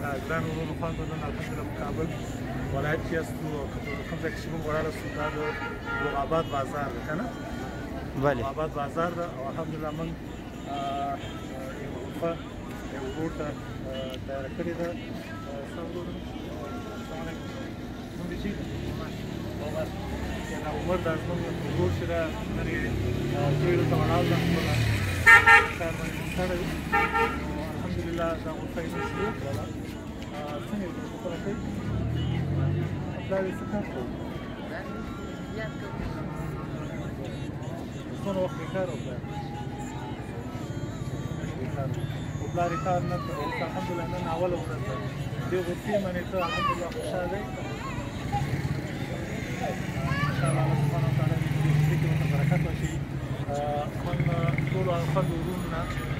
ګران ورونو خوان بدن الحمدلله مقابل ولایت کې استو او کوم ځای چې موږ ولاړ استو دا د لغابات بازار ده کنه بله لغابات بازار ده او الحمدلله من یو وفا یو ورور ته تیار کړې ده السلام علیکم مونږ چې دا عمر دا زموږ ورور چې دا لري دوی له تمنال ده خپل کار باندې village on fait une jour, voilà. À Sénégal, vous connaissez Là, c'est un peu. شلون وقت بخير وبلا وبلا ريكار نبدا الحمد لله انا اول ونبدا دي غرفتي ماني الحمد لله خوشالي ان شاء الله سبحانه وتعالى يجزيك وبركاته شيء كنا نقولوا على الخد وروننا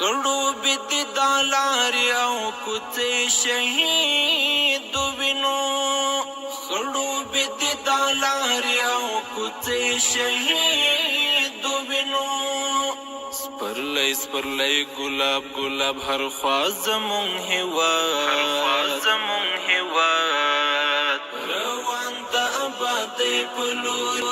سړو بد دالار او کوڅه شهید وینو سړو بد دالار او کوڅه شهید وینو سپرلې سپرلې ګلاب ګلاب هر خوا زمون هوا هر خوا زمون هوا روان ته آباد پلو